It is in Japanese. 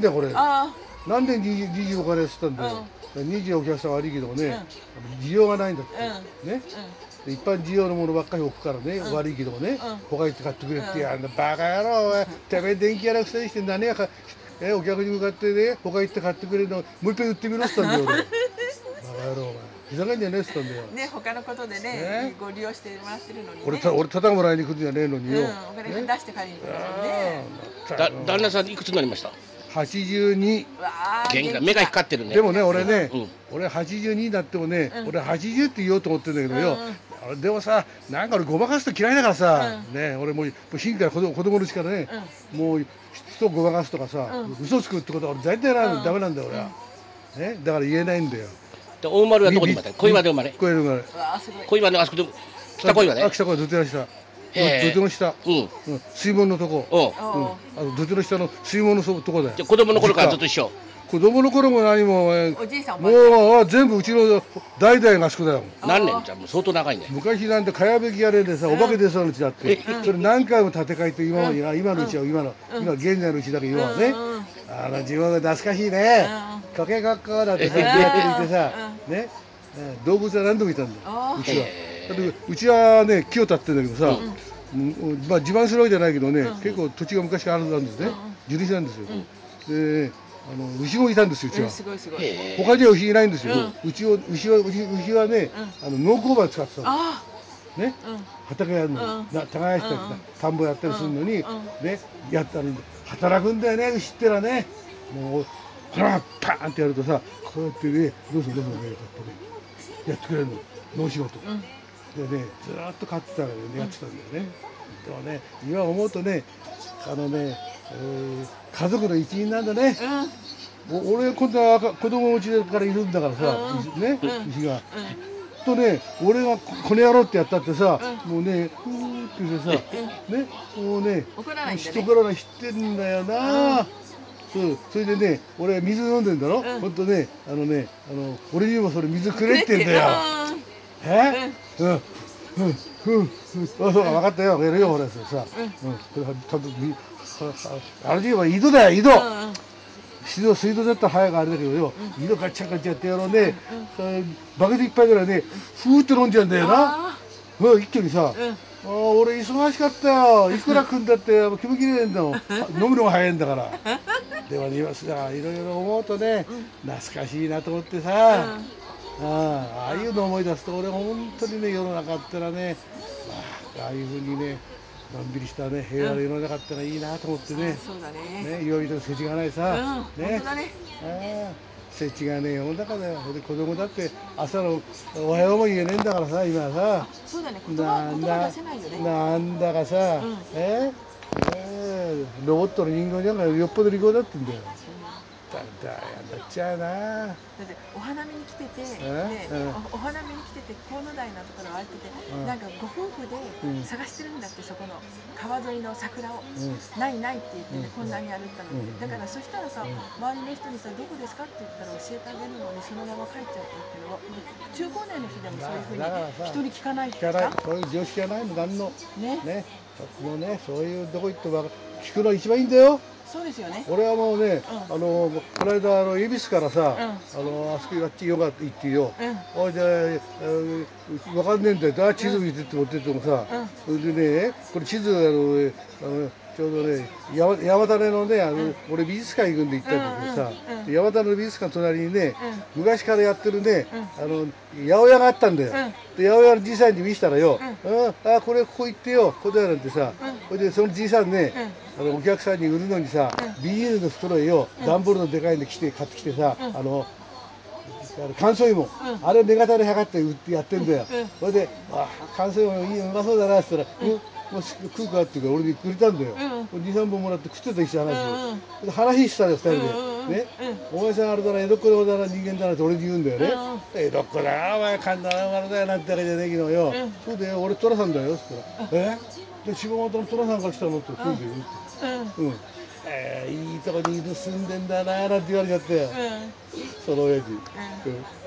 だよこれ。あなんで 2, 2時お金っつったんだよ、2時お客さん悪いけどね、需要がないんだって、ね。で一般需要のものばっかり置くからね、悪いけどね、他行って買ってくれって。やん。だ、バカ野郎お前てめえ電気屋のくせにして何やかえお客に向かってね他行って買ってくれるのもう一回売ってみろっつったんだよ俺。バカ野郎お前。ふざけんじゃねえっつったんだよ。あね他のことでねね。ご利用してもらってるのにね。俺た俺ただもらいに来るんじゃねえのによ、うん。お金ね出して借りに来るのにね。だ旦那さんいくつになりました？82うわあ元気だ。目が光ってるね。でもね俺ね、うん。俺82になってもね、うん。俺80って言おうと思ってんだけどよ、うん。でもさなんか俺ごまかすと嫌いだからさ、ね俺もうもう真から子供子供のうちからね、もう人をごまかすとかさ、うん。嘘つくってことは俺絶対なうん。ダメなんだよ俺は、ね、だから言えないんだよ。で大丸はどこで生まれた小岩で生まれ。こういうのがうわあすごい。小岩のあそこで北小岩あね北小岩土手の下へえ土手の下、うん。うん、水門のとこ、おう。うん、あの土手の下の水門のそとこだよ。じゃあ子供の頃からずっと一緒。子供の頃も何もえーおじいさんおもう全部うちの代々があそこだよ。何年じゃあ？もう相当長いね。昔なんてかやぶき屋根でさ、お化け出そうなうちだって、うん。それ何回も建て替えて今まで、あ今のうちは今の、うん。今現在のうちだけど今はね、うんうんあの自分が懐かしいね、うかけ学校だってさ、うん。やっていてさ、ね、え動物は何度もいたんだよ、あうちは。へだってうちはね木を建ってんだけどさ、うんまあ自慢するわけじゃないけどね、うん結構土地が昔からあるんですね、うん地主なんですよ、であの牛もいたんですようちは。うん、すごいすごい。へえ他には牛いないんですよ、ううちを牛は牛牛はね、あの農耕馬使ってたの。あね。あうん。畑やるの、うん。な耕したりさ、うん田んぼやったりするのに、うんねやったの働くんだよね牛ってのはね。もうほらパーンってやるとさこうやってねどうするどうするねこうやってねやってくれるの。農仕事、うんでねずーっと飼ってたのよねやってたんだよね、でもね今思うとねあのね、えー家族の一員なんだね、お俺こんな赤子供のうちからいるんだからさ、うん。牛ね、うん。牛が。とね、俺がここの野郎ってやったってさ、もうね、ふーって言ってさ、ね、もうね、怒らないんだね。人から知ってんだよな、そう、それでね、俺水飲んでんだろ、うん。ほんとね、あのね、あの、俺にもそれ水くれってんだよ。え？うん、うん、うん、そうか、分かったよ、やるよ、俺、それさ。うん、これは、ちゃん。と、あれで言えば井戸だよ、井戸。うん水道水道だったら早くあれだけどよ、井戸ガッチャンガッチャンやってやろうね、バケツ一杯ぐらいねふーって飲んじゃうんだよな、あうん、一挙にさ、あー俺忙しかったよ。いくら食うんだって。気も切れねえんだもん。あ 飲むのが早いんだから。でも今さいろいろ思うとね懐かしいなと思ってさ、ああああいうの思い出すと俺本当にね世の中ってのはね、まあ、ああいうふうにねのんびりしたね平和な世の中ってのはいいなと思ってね、そうだね。ね、いろいろ世知がないうん。さ、本当だね。世知がねえ世の中だよ。で子供だって朝のおはようも言えねえんだからさ今はさ。そうだね。言葉言葉出せないよね。なんだかさ、うん。ええロボットの人形じゃないよっぽど利口だってんだよだだやだっちゃうな。だってお花見に来てて、おお花見に来てて河野台のところを歩いてて、うん。なんかご夫婦でうん。探してるんだってそこの川沿いの桜を、うん。ないないって言ってね、うん。こんなに歩いたのに、うん。だからそしたらさ、うん。周りの人にさどこですか？って言ったら教えてあげるのにそのまま帰っちゃったっていうのは中高年の人でもそういうふうに人に聞かないって聞かない。そういう常識がないのなんの。ね。ね。ねそういうどこ行っても聞くのが一番いいんだよ俺はもうね、うん。あのこの間あの恵比寿からさ、うん。あのあそこあっちヨガ行ってよ、うん。おいで、えーわかんねえんだよ。だ地図見てって持ってってもさ、それでねこれ地図あのあのちょうどね山山種のねあの、俺美術館行くんで行ったんだけどさ、山種の美術館の隣にね、う昔からやってるね、あの八百屋があったんだよ、で八百屋のじいさんに見せたらよ、うん、あこれここ行ってよここだよなんてさ、それでそのじいさんね、あのお客さんに売るのにさ、ビニールの袋へよ、段ボールのでかいの来て買ってきてさ、あの乾燥芋、あれを目型で測って売ってやってんだよ、それで「あ乾燥芋いいのうまそうだな」っつったら「うん、もう食うか?」って言うから俺にくれたんだよ、23本もらって食ってた一緒に話を、で話してたよ2人で、ね、お前さんあれだな江戸っ子だな人間だなって俺に言うんだよね、江戸っ子だなお前神田の生まれだよなんてわけじゃねえけどよ、そうだよ俺寅さんだよっつったら「え？で柴又の寅さんから来たの?」って「そうだよ」って。うん、えー、いいとこに住んでんだなーなんて言われちゃって、その親父、うん